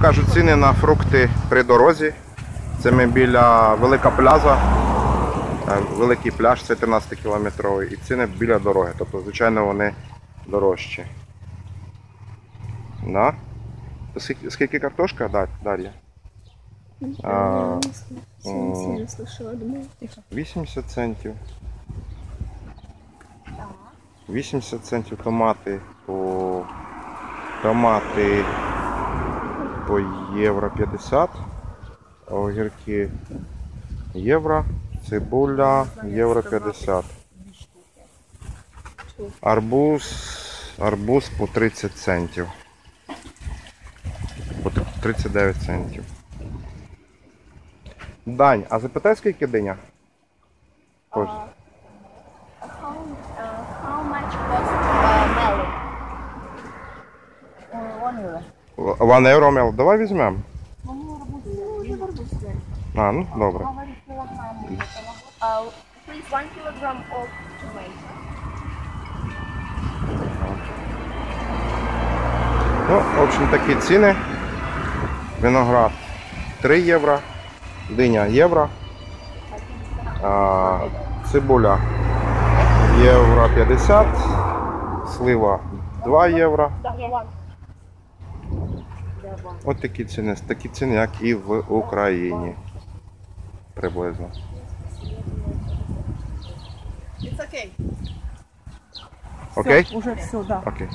покажу ціни на фрукти при дорозі. Це ми біля Велика Пляза. Е, Великий пляж це 13 кілометровий і ціни біля дороги. Тобто, звичайно, вони дорожчі. Да? Скільки, скільки картошка? Да, Дар'я? А, Я м. не сильно слышала, думаю. 80 центів. 80 центів томати по томати по євро 50, огірки євро, цибуля євро 50. Арбуз, арбуз по 30 центів. По 39 центів. Дань, а запитай, скільки диня? Кож- How, uh, how much cost uh, melon? One euro мел. Давай візьмемо. Ну. А, ну добре. Please one kilogram of tomato. Ну, в общем, такі ціни. Виноград 3 євро, диня євро, а, цибуля євро 50, слива 2 євро. От такі ціни, такі ціни, як і в Україні. Приблизно. Окей? Уже все, да. Окей.